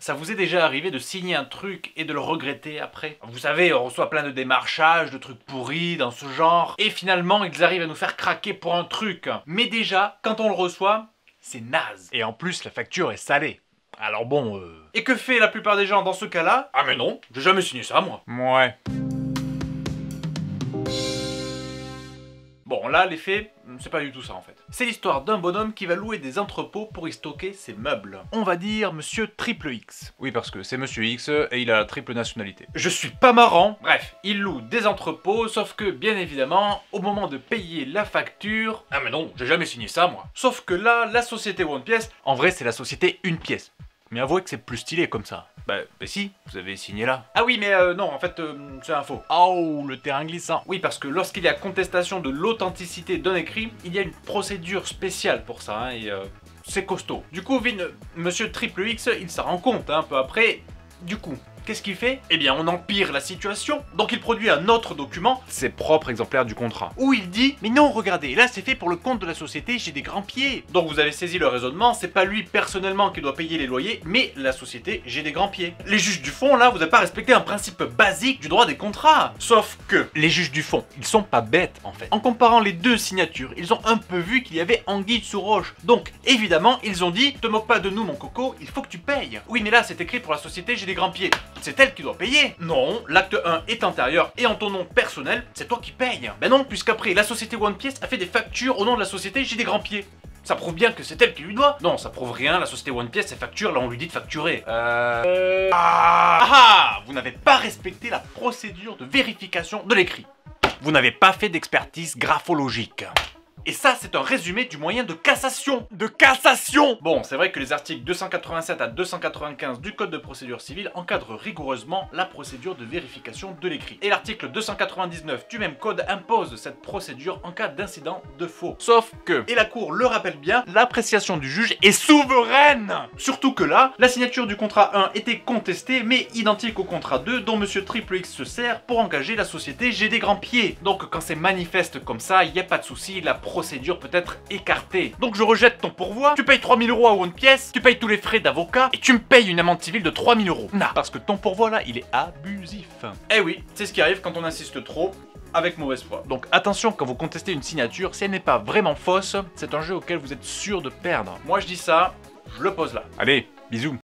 Ça vous est déjà arrivé de signer un truc et de le regretter après? Vous savez, on reçoit plein de démarchages, de trucs pourris dans ce genre, et finalement ils arrivent à nous faire craquer pour un truc. Mais déjà, quand on le reçoit, c'est naze. Et en plus, la facture est salée. Alors bon, euh... Et que fait la plupart des gens dans ce cas-là? Ah mais non, j'ai jamais signé ça moi. Ouais. Bon, là, l'effet, c'est pas du tout ça en fait. C'est l'histoire d'un bonhomme qui va louer des entrepôts pour y stocker ses meubles. On va dire Monsieur Triple X. Oui, parce que c'est Monsieur X et il a la triple nationalité. Je suis pas marrant. Bref, il loue des entrepôts, sauf que, bien évidemment, au moment de payer la facture... Ah mais non, j'ai jamais signé ça moi. Sauf que là, la société One Pièce... En vrai, c'est la société Une Pièce. Mais avouez que c'est plus stylé comme ça. Bah, bah si, vous avez signé là. Ah oui, mais euh, non, en fait, euh, c'est un faux. Oh, le terrain glissant. Oui, parce que lorsqu'il y a contestation de l'authenticité d'un écrit, il y a une procédure spéciale pour ça, hein, et euh, c'est costaud. Du coup, Vin, Monsieur Triple X, il s'en rend compte hein, un peu après. Du coup, Qu'est-ce qu'il fait? Eh bien, on empire la situation, donc il produit un autre document, ses propres exemplaires du contrat, où il dit « Mais non, regardez, là c'est fait pour le compte de la société, j'ai des grands pieds !» Donc vous avez saisi le raisonnement, c'est pas lui personnellement qui doit payer les loyers, mais la société, j'ai des grands pieds. Les juges du fond, là, vous n'avez pas respecté un principe basique du droit des contrats Sauf que, les juges du fond, ils sont pas bêtes, en fait. En comparant les deux signatures, ils ont un peu vu qu'il y avait anguille sous roche. Donc, évidemment, ils ont dit « Te moque pas de nous, mon coco, il faut que tu payes !» Oui, mais là, c'est écrit pour la société, j'ai des grands pieds c'est elle qui doit payer. Non, l'acte 1 est antérieur et en ton nom personnel, c'est toi qui payes. Ben non, puisqu'après, la société One Piece a fait des factures au nom de la société J'ai des grands pieds. Ça prouve bien que c'est elle qui lui doit. Non, ça prouve rien, la société One Piece, ses factures, là on lui dit de facturer. Euh... Ah, ah Vous n'avez pas respecté la procédure de vérification de l'écrit. Vous n'avez pas fait d'expertise graphologique. Et ça, c'est un résumé du moyen de cassation. De cassation Bon, c'est vrai que les articles 287 à 295 du Code de procédure civile encadrent rigoureusement la procédure de vérification de l'écrit. Et l'article 299 du même code impose cette procédure en cas d'incident de faux. Sauf que, et la Cour le rappelle bien, l'appréciation du juge est souveraine Surtout que là, la signature du contrat 1 était contestée, mais identique au contrat 2 dont Monsieur Triple X se sert pour engager la société J'ai des grands pieds. Donc quand c'est manifeste comme ça, il n'y a pas de souci, la peut être écartée. Donc je rejette ton pourvoi, tu payes 3000 euros à One Pièce, tu payes tous les frais d'avocat, et tu me payes une amende civile de 3000 euros. Non, parce que ton pourvoi là, il est abusif. Eh oui, c'est ce qui arrive quand on insiste trop, avec mauvaise foi. Donc attention quand vous contestez une signature, si elle n'est pas vraiment fausse, c'est un jeu auquel vous êtes sûr de perdre. Moi je dis ça, je le pose là. Allez, bisous